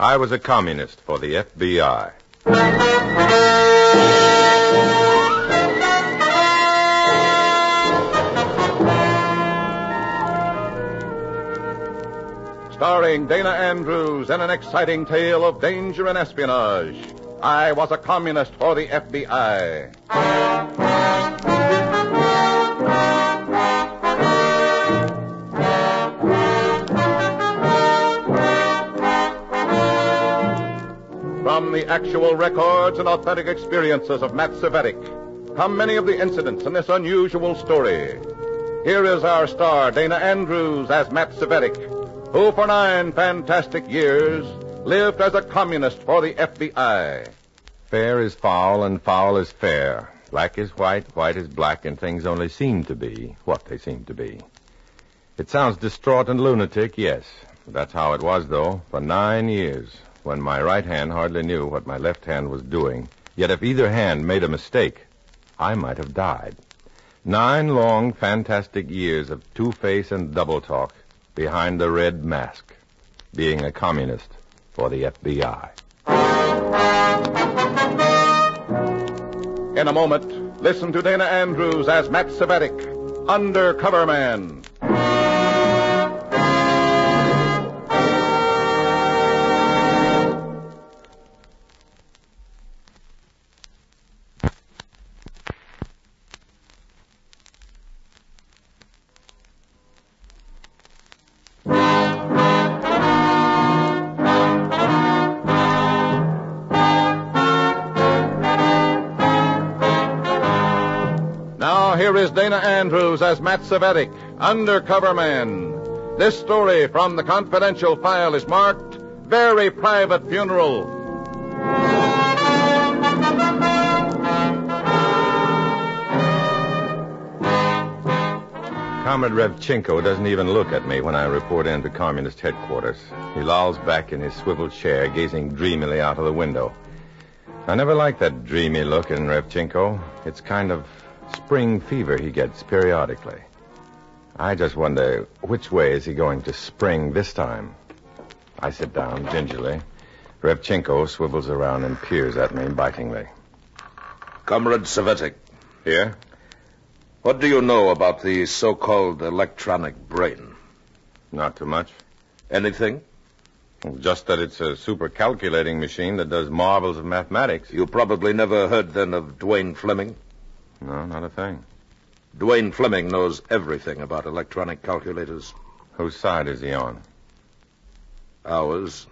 I was a communist for the FBI. Starring Dana Andrews in an exciting tale of danger and espionage. I was a communist for the FBI. The actual records and authentic experiences of Matt Cvetic How many of the incidents in this unusual story. Here is our star, Dana Andrews, as Matt Cvetic, who for nine fantastic years lived as a communist for the FBI. Fair is foul and foul is fair. Black is white, white is black, and things only seem to be what they seem to be. It sounds distraught and lunatic, yes. That's how it was, though, for nine years, when my right hand hardly knew what my left hand was doing. Yet if either hand made a mistake, I might have died. Nine long, fantastic years of two-face and double talk behind the red mask, being a communist for the FBI. In a moment, listen to Dana Andrews as Matt Cvetic, Undercover Man. Here is Dana Andrews as Matt Cvetic, Undercover Man. This story from the confidential file is marked Very Private Funeral. Comrade Revchenko doesn't even look at me when I report into communist headquarters. He lolls back in his swivel chair, gazing dreamily out of the window. I never liked that dreamy look in Revchenko. It's kind of spring fever he gets periodically. I just wonder which way is he going to spring this time? I sit down gingerly. Revchenko swivels around and peers at me bitingly. Comrade Savetic, Here? what do you know about the so-called electronic brain? Not too much. Anything? Just that it's a super calculating machine that does marvels of mathematics. You probably never heard then of Dwayne Fleming. No, not a thing. Dwayne Fleming knows everything about electronic calculators. Whose side is he on? Ours.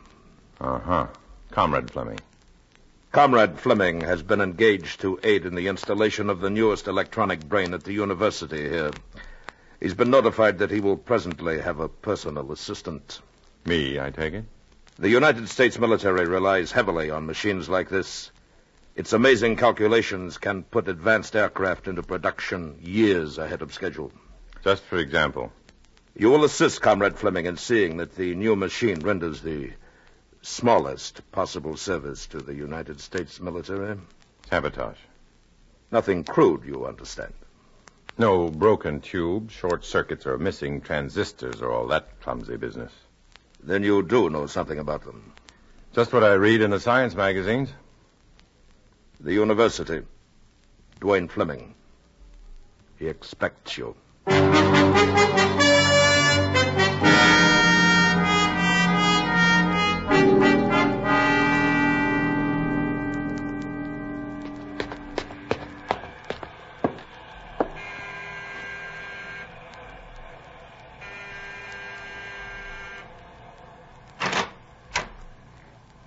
Uh huh. Comrade Fleming. Comrade Fleming has been engaged to aid in the installation of the newest electronic brain at the university here. He's been notified that he will presently have a personal assistant. Me, I take it? The United States military relies heavily on machines like this. Its amazing calculations can put advanced aircraft into production years ahead of schedule. Just for example. You will assist Comrade Fleming in seeing that the new machine renders the smallest possible service to the United States military. Sabotage. Nothing crude, you understand. No broken tubes, short circuits, or missing transistors, or all that clumsy business. Then you do know something about them. Just what I read in the science magazines. The university. Dwayne Fleming. He expects you.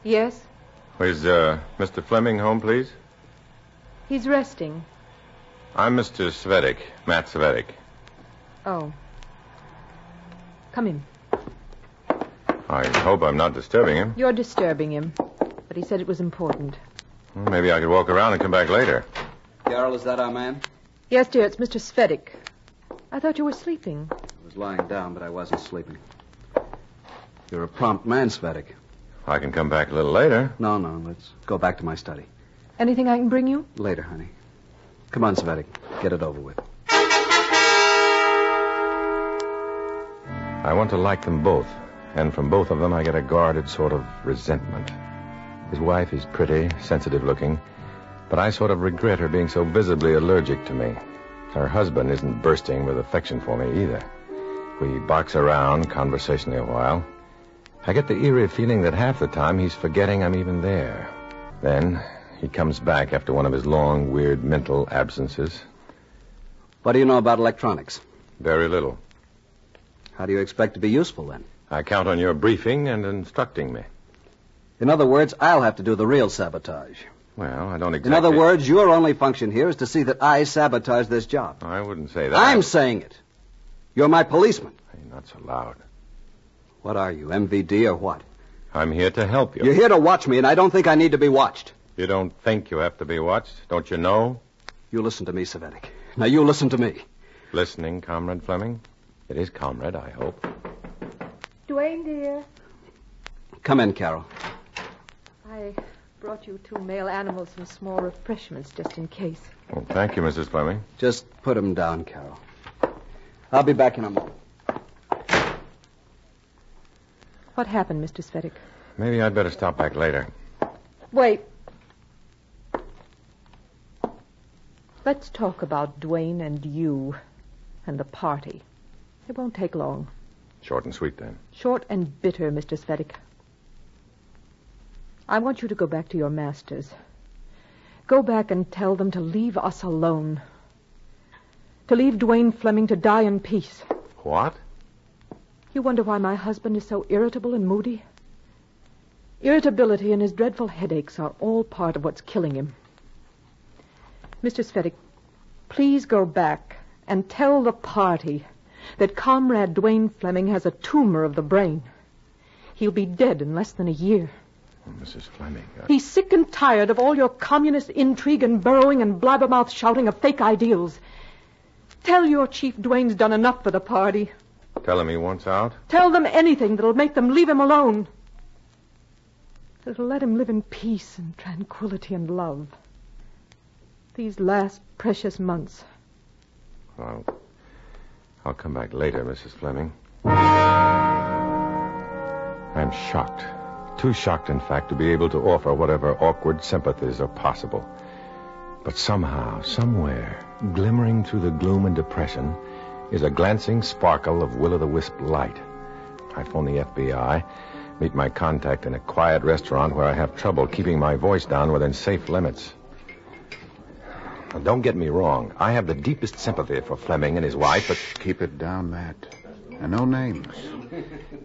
Yes, Is uh, Mr. Fleming home, please? He's resting. I'm Mr. Cvetic, Matt Cvetic. Oh. Come in. I hope I'm not disturbing him. You're disturbing him. But he said it was important. Well, maybe I could walk around and come back later. Carol, is that our man? Yes, dear, it's Mr. Cvetic. I thought you were sleeping. I was lying down, but I wasn't sleeping. You're a prompt man, Cvetic. I can come back a little later. No, no, let's go back to my study. Anything I can bring you? Later, honey. Come on, Cvetic. Get it over with. I want to like them both. And from both of them, I get a guarded sort of resentment. His wife is pretty, sensitive looking, but I sort of regret her being so visibly allergic to me. Her husband isn't bursting with affection for me either. We box around conversationally a while. I get the eerie feeling that half the time he's forgetting I'm even there. Then he comes back after one of his long, weird mental absences. What do you know about electronics? Very little. How do you expect to be useful then? I count on your briefing and instructing me. In other words, I'll have to do the real sabotage. Well, I don't exactly. In other words, your only function here is to see that I sabotage this job. I wouldn't say that. I'm saying it. You're my policeman. Hey, not so loud. What are you, MVD or what? I'm here to help you. You're here to watch me, and I don't think I need to be watched. You don't think you have to be watched? Don't you know? You listen to me, Savetic. Now you listen to me. Listening, Comrade Fleming? It is Comrade, I hope. Dwayne, dear, Come in, Carol. I brought you two male animals some small refreshments just in case. Well, thank you, Mrs. Fleming. Just put him down, Carol. I'll be back in a moment. What happened, Mr. Cvetic? Maybe I'd better stop back later. Wait. Let's talk about Duane and you and the party. It won't take long. Short and sweet, then. Short and bitter, Mr. Cvetic. I want you to go back to your masters. Go back and tell them to leave us alone. To leave Duane Fleming to die in peace. What? You wonder why my husband is so irritable and moody? Irritability and his dreadful headaches are all part of what's killing him. Mr. Cvetic, please go back and tell the party that Comrade Dwayne Fleming has a tumor of the brain. He'll be dead in less than a year. Oh, Mrs. Fleming. I... He's sick and tired of all your communist intrigue and burrowing and blabbermouth shouting of fake ideals. Tell your chief Dwayne's done enough for the party. Tell him he wants out? Tell them anything that'll make them leave him alone. That'll let him live in peace and tranquility and love. These last precious months. Well, I'll come back later, Mrs. Fleming. I'm shocked. Too shocked, in fact, to be able to offer whatever awkward sympathies are possible. But somehow, somewhere, glimmering through the gloom and depression, is a glancing sparkle of will-o'-the-wisp light. I phone the FBI, meet my contact in a quiet restaurant where I have trouble keeping my voice down within safe limits. Now, don't get me wrong. I have the deepest sympathy for Fleming and his wife, but Keep it down, Matt. And no names.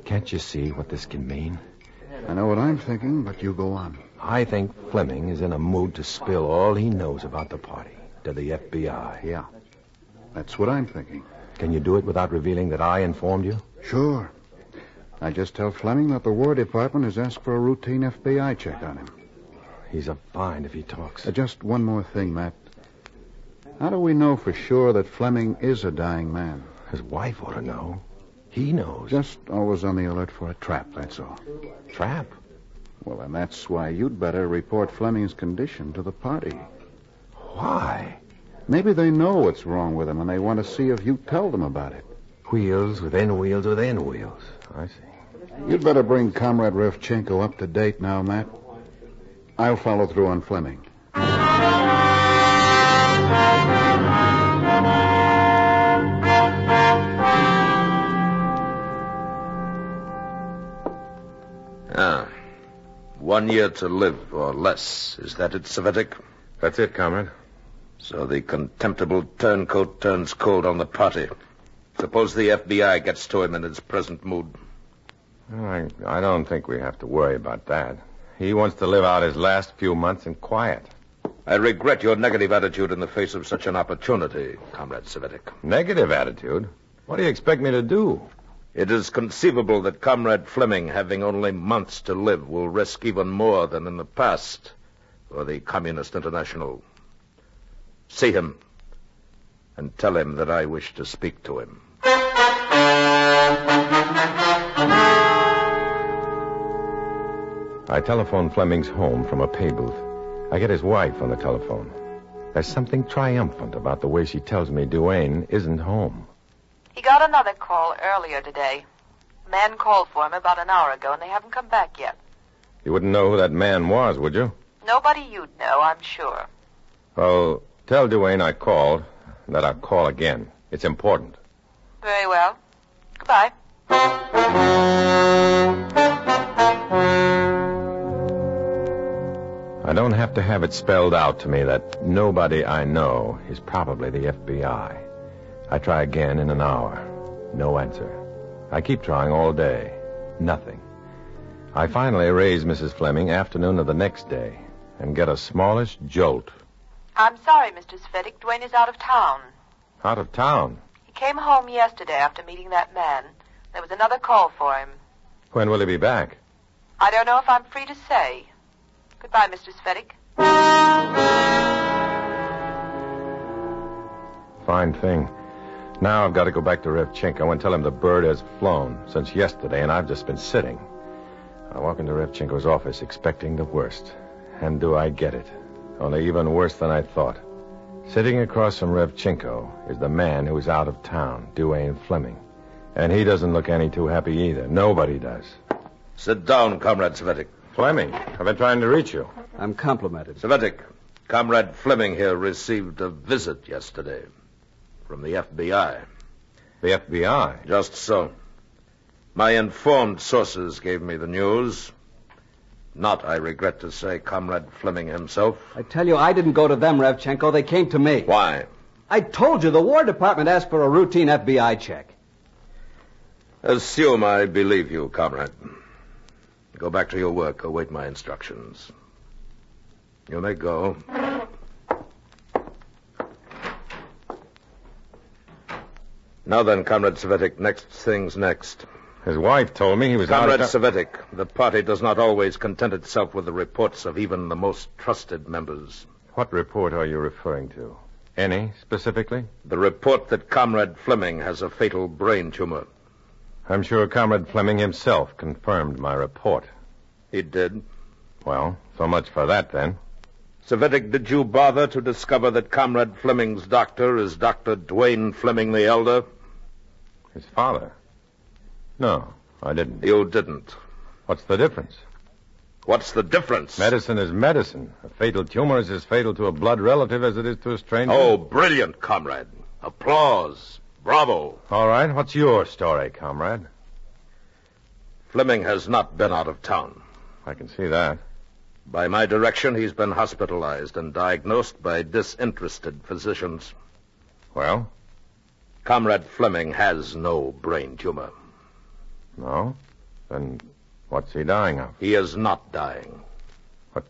can't you see what this can mean? I know what I'm thinking, but you go on. I think Fleming is in a mood to spill all he knows about the party to the FBI. Yeah. That's what I'm thinking. Can you do it without revealing that I informed you? Sure. I just tell Fleming that the War Department has asked for a routine FBI check on him. He's a find if he talks. Uh, just one more thing, Matt. How do we know for sure that Fleming is a dying man? His wife ought to know. He knows. Just always on the alert for a trap, that's all. Trap. Well, and that's why you'd better report Fleming's condition to the party. Why? Maybe they know what's wrong with him and they want to see if you tell them about it. Wheels within wheels within wheels. I see. You'd better bring Comrade Revchenko up to date now, Matt. I'll follow through on Fleming. Ah. One year to live, or less. Is that it, Savetic? That's it, comrade. So the contemptible turncoat turns cold on the party. Suppose the FBI gets to him in his present mood. I, I don't think we have to worry about that. He wants to live out his last few months in quiet. I regret your negative attitude in the face of such an opportunity, Comrade Savetic. Negative attitude? What do you expect me to do? It is conceivable that Comrade Fleming, having only months to live, will risk even more than in the past for the Communist International. See him and tell him that I wish to speak to him. I telephone Fleming's home from a pay booth. I get his wife on the telephone. There's something triumphant about the way she tells me Duane isn't home. He got another call earlier today. A man called for him about an hour ago, and they haven't come back yet. You wouldn't know who that man was, would you? Nobody you'd know, I'm sure. Well, tell Duane I called, and that I'll call again. It's important. Very well. Goodbye. I don't have to have it spelled out to me that nobody I know is probably the FBI. I try again in an hour. No answer. I keep trying all day. Nothing. I finally raise Mrs. Fleming afternoon of the next day and get a smallish jolt. I'm sorry, Mr. Cvetic. Dwayne is out of town. Out of town. He came home yesterday after meeting that man. There was another call for him. When will he be back? I don't know if I'm free to say. Goodbye, Mr. Cvetic. Fine thing. Now I've got to go back to Revchenko and tell him the bird has flown since yesterday, and I've just been sitting. I walk into Revchenko's office expecting the worst. And do I get it? Only even worse than I thought. Sitting across from Revchenko is the man who's out of town, Duane Fleming. And he doesn't look any too happy either. Nobody does. Sit down, Comrade Cvetic. Fleming, I've been trying to reach you. I'm complimented. Cvetic, Comrade Fleming here received a visit yesterday from the FBI. The FBI? Just so. My informed sources gave me the news. Not, I regret to say, Comrade Fleming himself. I tell you, I didn't go to them, Revchenko. They came to me. Why? I told you the War Department asked for a routine FBI check. Assume I believe you, comrade. Go back to your work. Await my instructions. You may go. Now then, Comrade Savetic, next things next. His wife told me he was Comrade out of... Savetic, the party does not always content itself with the reports of even the most trusted members. What report are you referring to? Any, specifically? The report that Comrade Fleming has a fatal brain tumor. I'm sure Comrade Fleming himself confirmed my report. He did. Well, so much for that, then. Savetic, did you bother to discover that Comrade Fleming's doctor is Dr. Duane Fleming the Elder? His father? No, I didn't. You didn't. What's the difference? What's the difference? Medicine is medicine. A fatal tumor is as fatal to a blood relative as it is to a stranger. Oh, brilliant, comrade. Applause. Bravo. All right, what's your story, comrade? Fleming has not been out of town. I can see that. By my direction, he's been hospitalized and diagnosed by disinterested physicians. Well? Comrade Fleming has no brain tumor. No? Then what's he dying of? He is not dying. But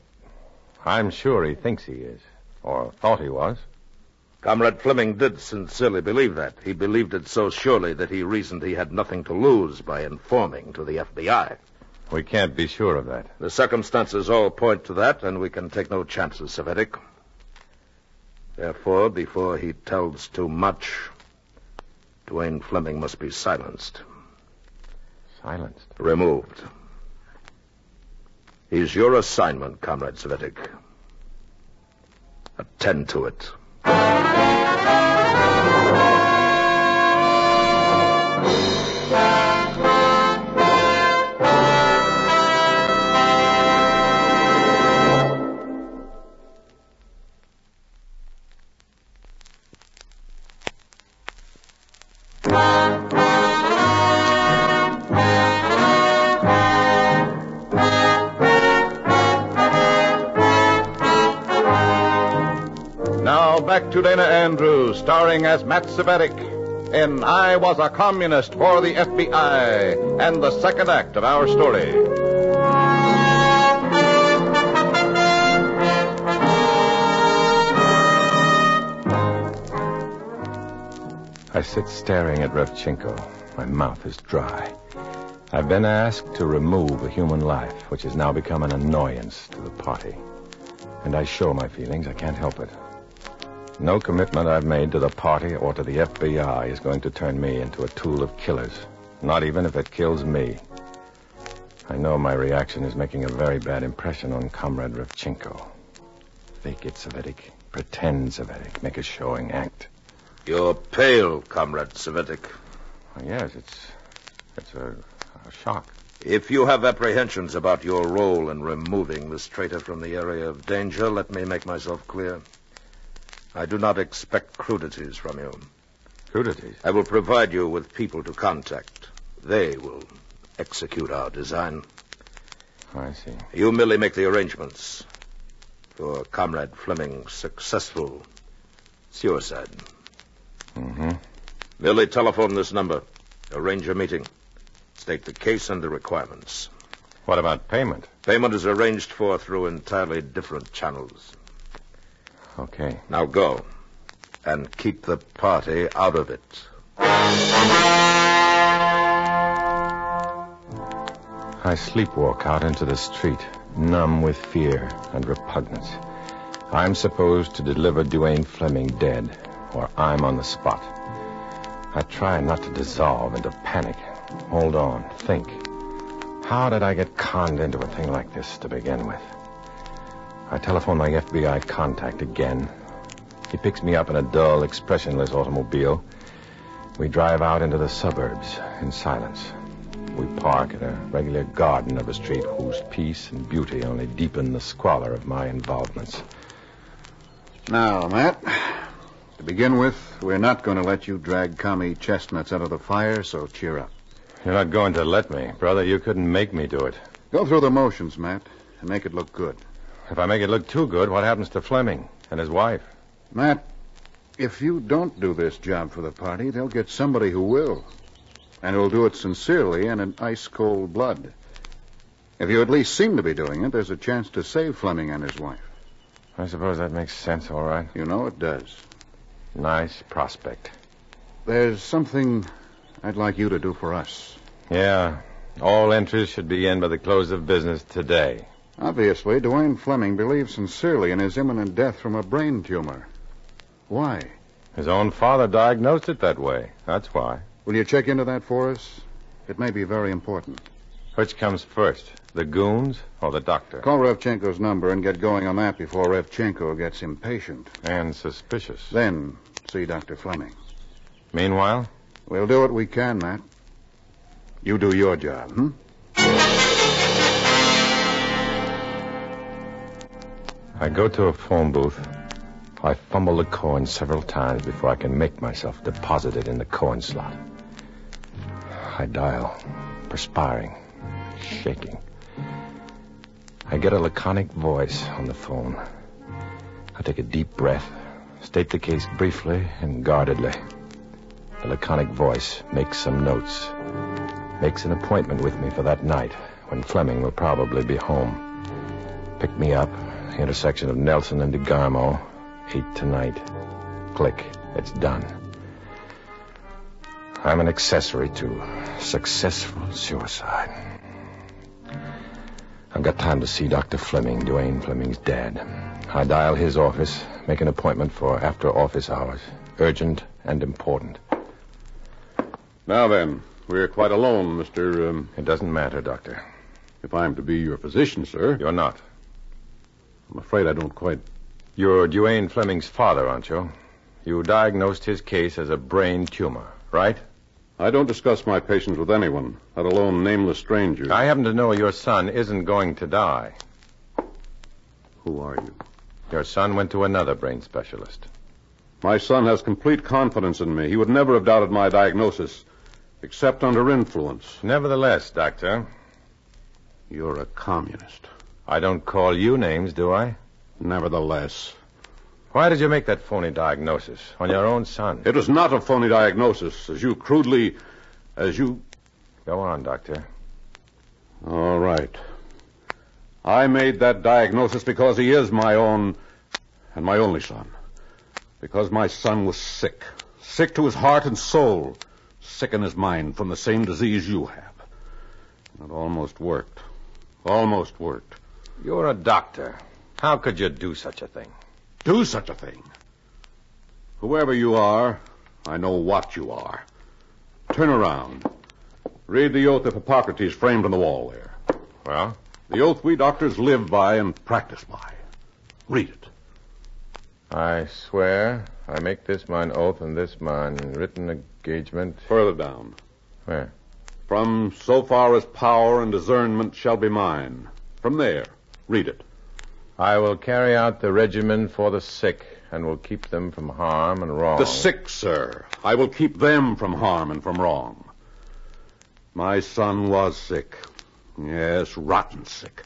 I'm sure he thinks he is, or thought he was. Comrade Fleming did sincerely believe that. He believed it so surely that he reasoned he had nothing to lose by informing to the FBI. We can't be sure of that. The circumstances all point to that, and we can take no chances, Savetic. Therefore, before he tells too much, Duane Fleming must be silenced, Silenced. removed. He's your assignment, Comrade Savetic. Attend to it. Now back to Dana Andrews, starring as Matt Savetic in I Was a Communist for the FBI and the second act of our story. I sit staring at Revchenko. My mouth is dry. I've been asked to remove a human life, which has now become an annoyance to the party. And I show my feelings. I can't help it. No commitment I've made to the party or to the FBI is going to turn me into a tool of killers. Not even if it kills me. I know my reaction is making a very bad impression on Comrade Revchenko. Fake it, Savetic. Pretend, Savetic. Make a showing act. You're pale, Comrade Savetic. Oh, yes, it's it's a shock. If you have apprehensions about your role in removing this traitor from the area of danger, let me make myself clear. I do not expect crudities from you. Crudities? I will provide you with people to contact. They will execute our design. I see. You merely make the arrangements for Comrade Fleming's successful suicide. Mm-hmm. Merely telephone this number. Arrange a meeting. State the case and the requirements. What about payment? Payment is arranged for through entirely different channels. Okay. Now go. And keep the party out of it. I sleepwalk out into the street, numb with fear and repugnance. I'm supposed to deliver Duane Fleming dead, or I'm on the spot. I try not to dissolve into panic. Hold on, think. How did I get conned into a thing like this to begin with? I telephone my FBI contact again. He picks me up in a dull, expressionless automobile. We drive out into the suburbs in silence. We park in a regular garden of a street whose peace and beauty only deepen the squalor of my involvements. Now, Matt, to begin with, we're not going to let you drag commie chestnuts out of the fire, so cheer up. You're not going to let me. Brother, you couldn't make me do it. Go through the motions, Matt, and make it look good. If I make it look too good, what happens to Fleming and his wife? Matt, if you don't do this job for the party, they'll get somebody who will. And who'll do it sincerely and in ice cold blood. If you at least seem to be doing it, there's a chance to save Fleming and his wife. I suppose that makes sense, all right. You know it does. Nice prospect. There's something I'd like you to do for us. Yeah. All entries should be in by the close of business today. Obviously, Duane Fleming believes sincerely in his imminent death from a brain tumor. Why? His own father diagnosed it that way. That's why. Will you check into that for us? It may be very important. Which comes first, the goons or the doctor? Call Revchenko's number and get going on that before Revchenko gets impatient. And suspicious. Then see Dr. Fleming. Meanwhile? We'll do what we can, Matt. You do your job, hmm? I go to a phone booth. I fumble the coin several times before I can make myself deposit it in the coin slot. I dial, perspiring, shaking. I get a laconic voice on the phone. I take a deep breath, state the case briefly and guardedly. The laconic voice makes some notes, makes an appointment with me for that night when Fleming will probably be home. Pick me up, intersection of Nelson and DeGarmo, eight tonight. Click, it's done. I'm an accessory to successful suicide. I've got time to see Dr. Fleming, Duane Fleming's dad. I dial his office, make an appointment for after office hours. Urgent and important. Now then, we're quite alone, Mr. Um, It doesn't matter, Doctor. if I'm to be your physician, sir. You're not. I'm afraid I don't quite. You're Duane Fleming's father, aren't you? You diagnosed his case as a brain tumor, right? I don't discuss my patients with anyone, let alone nameless strangers. I happen to know your son isn't going to die. Who are you? Your son went to another brain specialist. My son has complete confidence in me. He would never have doubted my diagnosis, except under influence. Nevertheless, Doctor, You're a communist. I don't call you names, do I? Nevertheless, Why did you make that phony diagnosis on your own son? it was not a phony diagnosis, as you crudely, as you. Go on, Doctor. All right. I made that diagnosis because he is my own and my only son. Because my son was sick. Sick to his heart and soul. Sick in his mind from the same disease you have. It almost worked. Almost worked. You're a doctor. How could you do such a thing? Do such a thing. Whoever you are, I know what you are. Turn around. Read the oath of Hippocrates framed on the wall there. Well, The oath we doctors live by and practice by. Read it. I swear I make this mine oath and this mine written engagement. Further down. Where? From so far as power and discernment shall be mine. From there, read it. I will carry out the regimen for the sick and will keep them from harm and wrong. The sick, sir. I will keep them from harm and from wrong. My son was sick. Yes, rotten sick.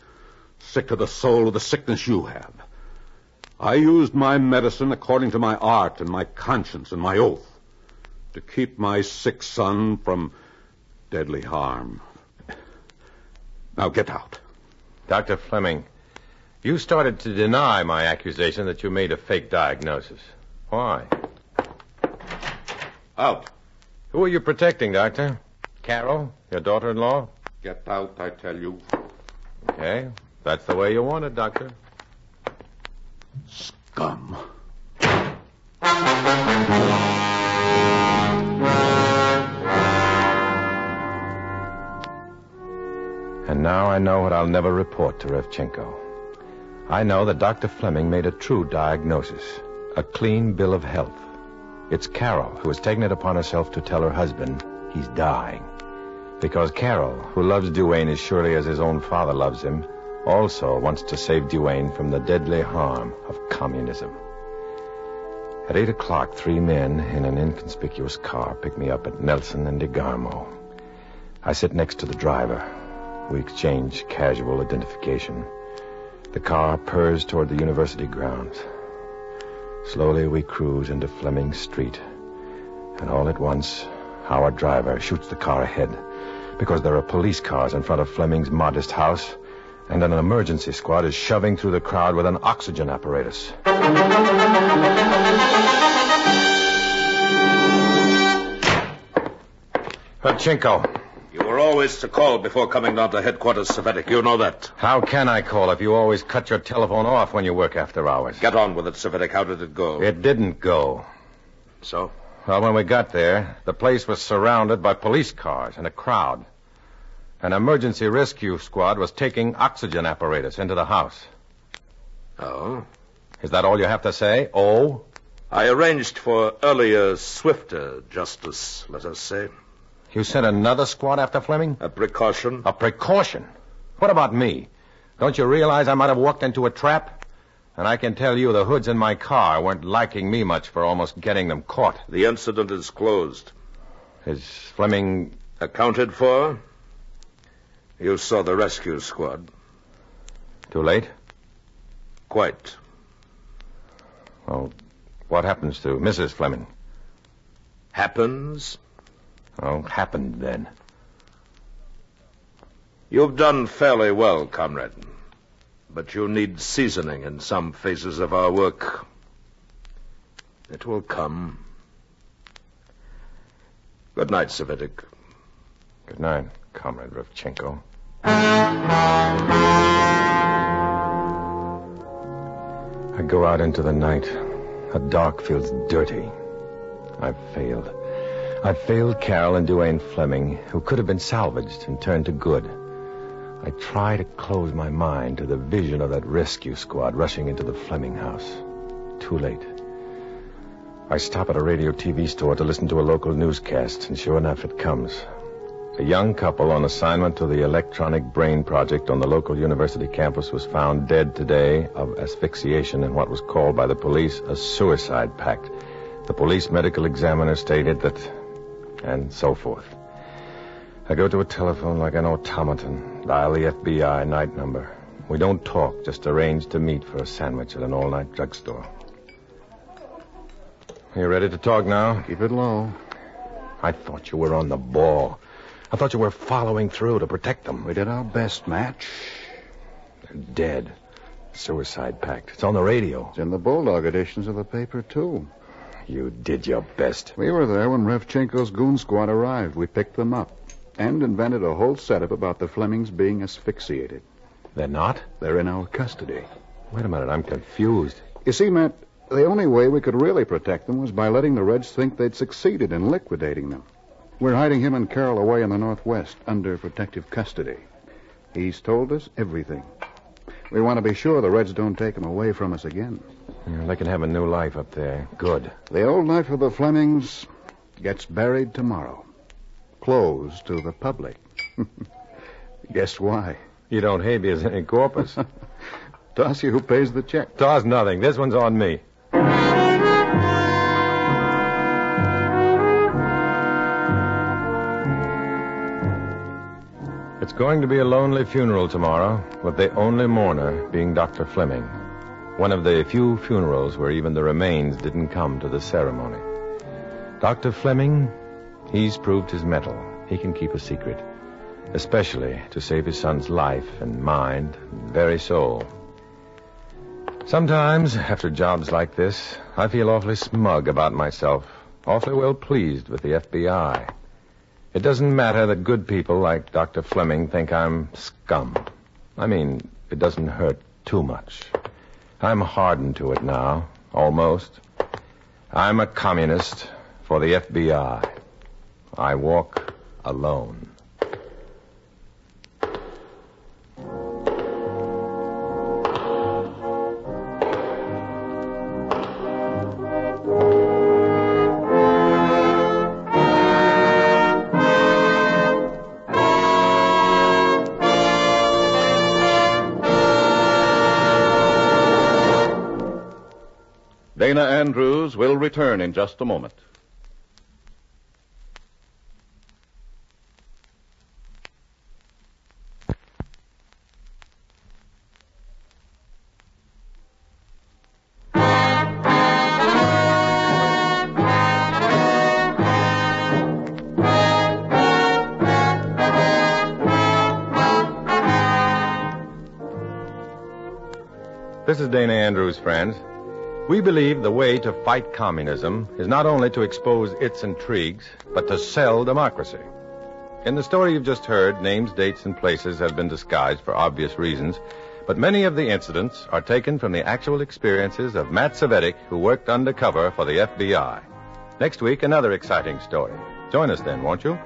Sick to the soul of the sickness you have. I used my medicine according to my art and my conscience and my oath to keep my sick son from deadly harm. Now get out. Dr. Fleming, you started to deny my accusation that you made a fake diagnosis. Why? Out. Who are you protecting, Doctor? Carol, your daughter-in-law? Get out, I tell you. Okay. That's the way you want it, Doctor. Scum. And now I know what I'll never report to Revchenko. I know that Dr. Fleming made a true diagnosis, a clean bill of health. It's Carol who has taken it upon herself to tell her husband he's dying. Because Carol, who loves Duane as surely as his own father loves him, also wants to save Duane from the deadly harm of communism. At eight o'clock, three men in an inconspicuous car pick me up at Nelson and DeGarmo. I sit next to the driver. We exchange casual identification. The car purrs toward the university grounds. Slowly we cruise into Fleming Street. And all at once, our driver shoots the car ahead because there are police cars in front of Fleming's modest house, and an emergency squad is shoving through the crowd with an oxygen apparatus. Pachinko, You were always to call before coming down to headquarters, Savetic. You know that. how can I call if you always cut your telephone off when you work after hours? Get on with it, Savetic. How did it go? It didn't go. So? Well, when we got there, the place was surrounded by police cars and a crowd. An emergency rescue squad was taking oxygen apparatus into the house. Oh? Is that all you have to say? Oh? I arranged for earlier, swifter justice, let us say. You sent another squad after Fleming? A precaution. A precaution? What about me? Don't you realize I might have walked into a trap? And I can tell you the hoods in my car weren't liking me much for almost getting them caught. The incident is closed. Is Fleming. Accounted for? You saw the rescue squad. too late? Quite. Well, what happens to Mrs. Fleming? Happens? Oh, happened then. You've done fairly well, comrade. But you need seasoning in some phases of our work. It will come. Good night, Savitic. Good night, Comrade Revchenko. I go out into the night. The dark feels dirty. I've failed. I've failed Carol and Duane Fleming, who could have been salvaged and turned to good. I try to close my mind to the vision of that rescue squad rushing into the Fleming house. Too late. I stop at a radio TV store to listen to a local newscast, and sure enough, it comes. A young couple on assignment to the electronic brain project on the local university campus was found dead today of asphyxiation in what was called by the police a suicide pact. The police medical examiner stated that, and so forth. I go to a telephone like an automaton, dial the FBI night number. We don't talk, just arrange to meet for a sandwich at an all-night drugstore. Are you ready to talk now? Keep it low. I thought you were on the ball. I thought you were following through to protect them. We did our best, Matt. They're dead. Suicide pact. It's on the radio. It's in the Bulldog editions of the paper, too. You did your best. We were there when Revchenko's goon squad arrived. We picked them up and invented a whole setup about the Flemings being asphyxiated. They're not? They're in our custody. Wait a minute, I'm confused. You see, Matt, the only way we could really protect them was by letting the Reds think they'd succeeded in liquidating them. We're hiding him and Carol away in the Northwest under protective custody. He's told us everything. We want to be sure the Reds don't take him away from us again. Yeah, They can have a new life up there. Good. The old life of the Flemings gets buried tomorrow. closed to the public. Guess why? You don't habeas any corpus. Toss you who pays the check. Toss nothing. This one's on me. It's going to be a lonely funeral tomorrow, with the only mourner being Dr. Fleming. One of the few funerals where even the remains didn't come to the ceremony. Dr. Fleming, he's proved his mettle. He can keep a secret, especially to save his son's life and mind and very soul. Sometimes, after jobs like this, I feel awfully smug about myself, awfully well pleased with the FBI. It doesn't matter that good people like Dr. Fleming think I'm scum. I mean, it doesn't hurt too much. I'm hardened to it now, almost. I'm a communist for the FBI. I walk alone. Dana Andrews will return in just a moment. This is Dana Andrews, friends. We believe the way to fight communism is not only to expose its intrigues, but to sell democracy. In the story you've just heard, names, dates, and places have been disguised for obvious reasons, but many of the incidents are taken from the actual experiences of Matt Savetic, who worked undercover for the FBI. Next week, another exciting story. Join us then, won't you?